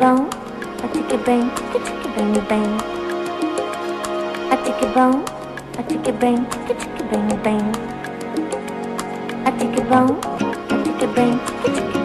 bom, a tique bem, tique tique bem bem. A tique bom, a tique bem, tique tique bem bem. A tique bom, a tique bem, tique tique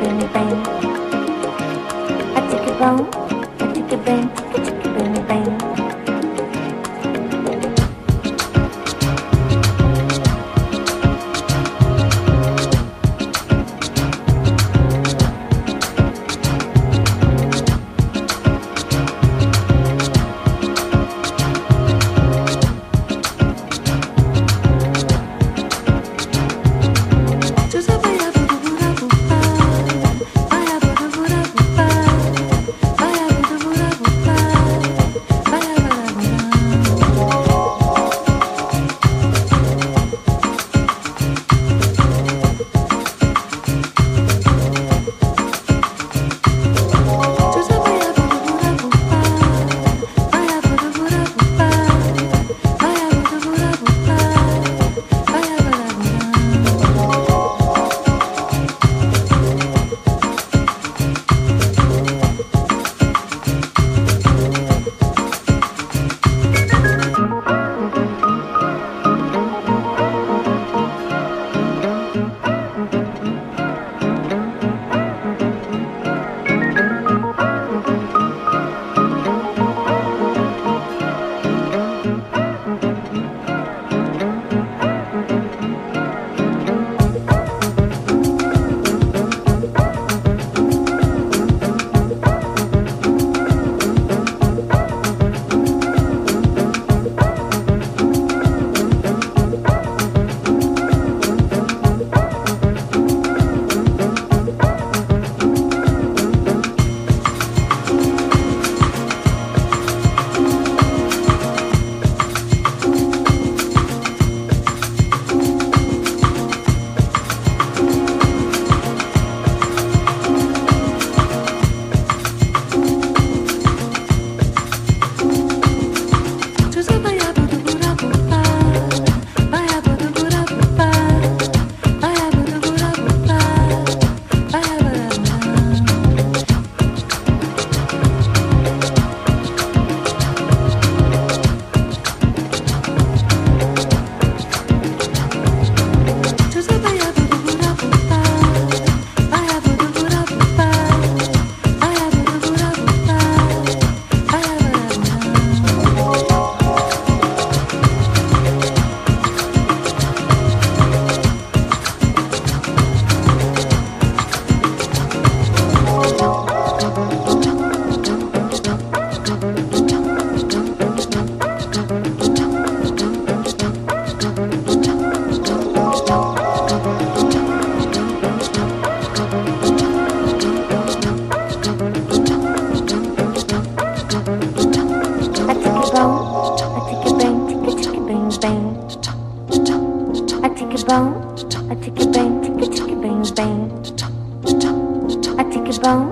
tick a bone, I tick a bang, tick a tick a bang bang. I tick a bone,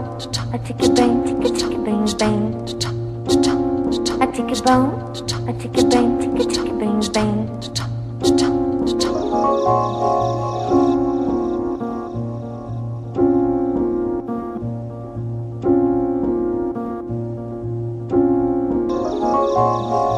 I tick a bang, tick a tick a bang bang. I tick a bone, I tick a bang, tick a tick a bang bang. Oh.